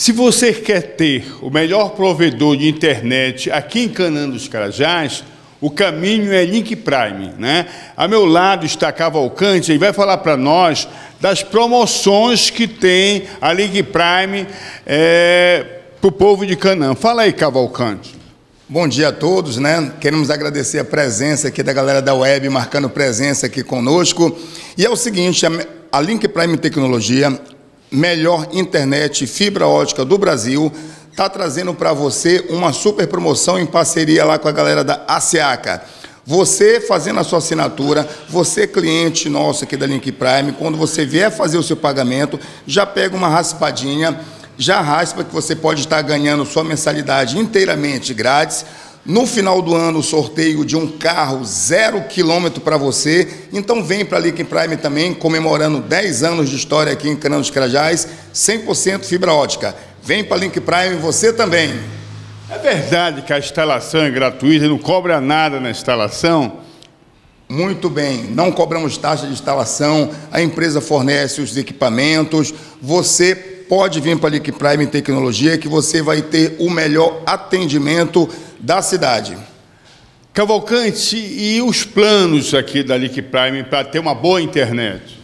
Se você quer ter o melhor provedor de internet aqui em Canaã dos Carajás, o caminho é Link Prime, né? A meu lado está Cavalcante e vai falar para nós das promoções que tem a Link Prime é, para o povo de Canaã. Fala aí, Cavalcante. Bom dia a todos, né? Queremos agradecer a presença aqui da galera da web, marcando presença aqui conosco. E é o seguinte, a Link Prime Tecnologia, melhor internet fibra ótica do Brasil, está trazendo para você uma super promoção em parceria lá com a galera da ASEACA. Você fazendo a sua assinatura, você cliente nosso aqui da Link Prime, quando você vier fazer o seu pagamento, já pega uma raspadinha, já raspa que você pode estar ganhando sua mensalidade inteiramente grátis. No final do ano, o sorteio de um carro zero quilômetro para você. Então vem para a Link Prime também, comemorando 10 anos de história aqui em Canão dos Carajás, 100% fibra ótica. Vem para a Link Prime você também. É verdade que a instalação é gratuita, não cobra nada na instalação? Muito bem, não cobramos taxa de instalação, a empresa fornece os equipamentos, você pode vir para a Link Prime Tecnologia que você vai ter o melhor atendimento da cidade. Cavalcante, e os planos aqui da Link Prime para ter uma boa internet?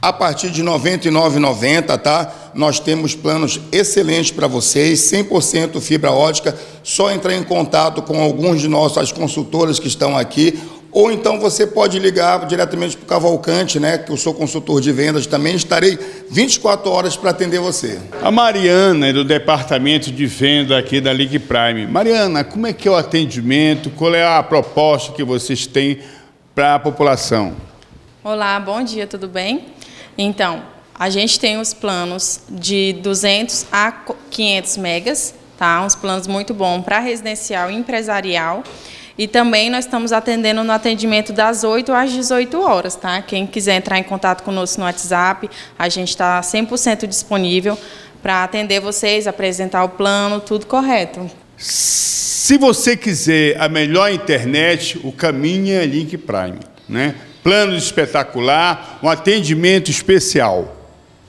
A partir de R$ 99,90, tá? Nós temos planos excelentes para vocês, 100% fibra ótica. Só entrar em contato com alguns de nossas consultoras que estão aqui, ou então você pode ligar diretamente para o Cavalcante, né? Que eu sou consultor de vendas também. Estarei 24 horas para atender você. A Mariana é do departamento de venda aqui da League Prime. Mariana, como é que é o atendimento? Qual é a proposta que vocês têm para a população? Olá, bom dia, tudo bem? Então, a gente tem os planos de 200 a 500 megas, tá? Uns planos muito bons para residencial e empresarial. E também nós estamos atendendo no atendimento das 8 às 18 horas, tá? Quem quiser entrar em contato conosco no WhatsApp, a gente está 100% disponível para atender vocês, apresentar o plano, tudo correto. Se você quiser a melhor internet, o caminho é Link Prime, né? plano espetacular, um atendimento especial.